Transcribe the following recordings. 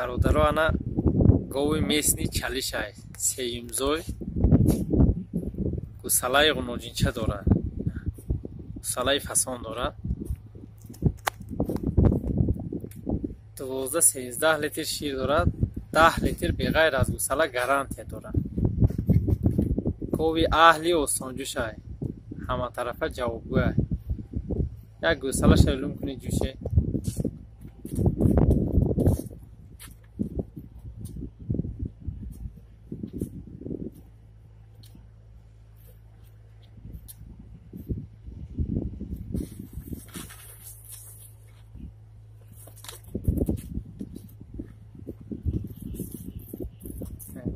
бародаро ана гови местни чалишай сеюмзой гусалаи ғуноҷинча дорад гусалаи фасон дорад дувозда сенздаҳ литр шир дорад даҳ литр беғайр аз гусала гарантия дорад кови аҳли осонҷӯшай ҳаматарафа ҷавобгӯяй. Як гусалаша илум кунӣ ҷӯше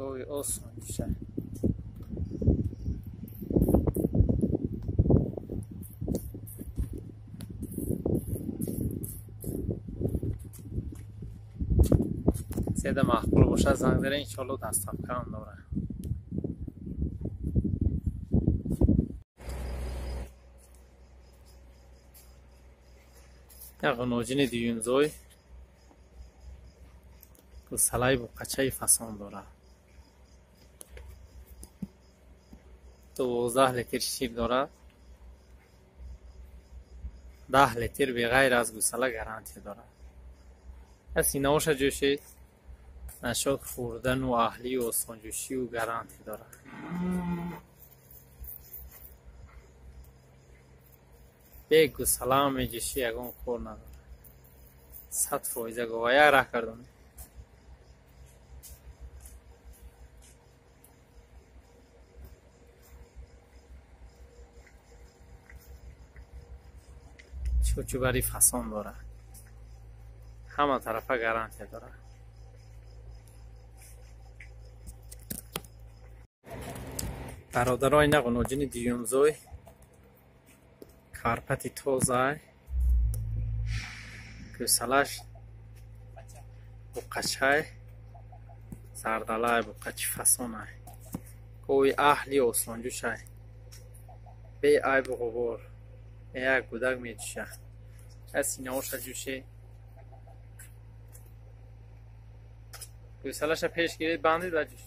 go'yo oson tushadi седа маҳқул бошад занг заре иншоалло дастафкан дора як ғуноҷини дуюмзой гусалаи буқачаи фасон дорад تو دوازده لیتر شیب دارد ده لیتر به غیر از گوساله گارانتی دارد از سینهاش جوشید نشاط خوردن و اهلی و سنجوشی و گارانتی دارد به گوساله هم جوشی اگه کار ندارد صد فایزه گوایه ره کردم. Чӯчӯбари фасон дорад. Ҳама тарафа гарантия дорад. Бародаро ина ғуноҷини дуюмзой карпати тозай гӯсалаш буқачай зардалай буқачи фасонай гови аҳли осонҷӯшай یا گوداگ می چخت اس نیورش جوشه و سلاشا پیش گیرید بندید به جوش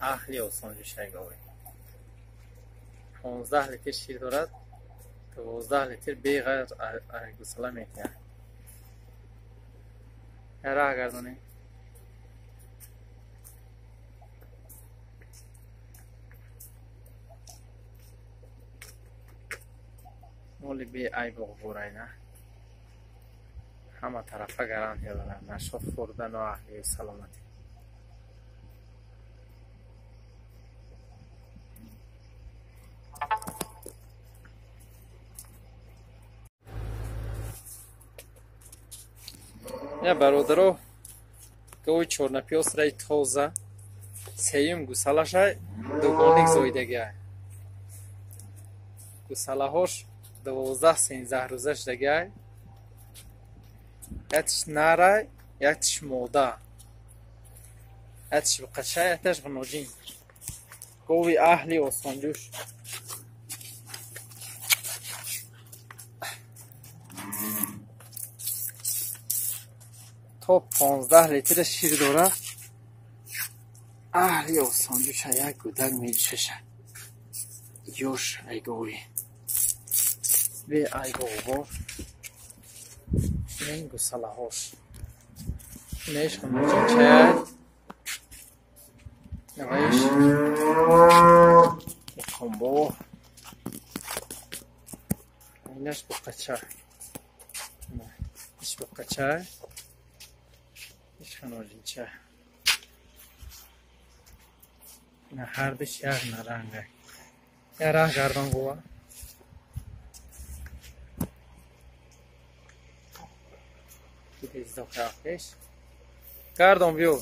اخلی اون جوشای گوا 15 لیتر شیر دارد. 12 لیتر بی غیر عرق گسله هر راه گردانه مولی بی عیب و غبوره اینا. همه طرفه گران یادارم نشو خورده و اهلی سلامتی. Я бародаро гови чорнапёсраи тоза сеюм гусалашай дугоник зоидагиай гусалаҳош дувоздаҳ сенздаҳ рӯза шудагиай яктиш нарай яктиш мода. Яктиш буқачай якташ ғуноҷин гови аҳли صبح 15 لیتر شیر داره اهل یو ساندویچ یک گودک میلششه یوش ایگوی به ایگو با این گسله هاش نیش همونجا چه نویش بخنبو اینش بقچه اینش بقچه funcionou, gente. Ó. Na hard share na ranga. Era gardão boa. Que fez é é o carro, fez? Gardão, viu?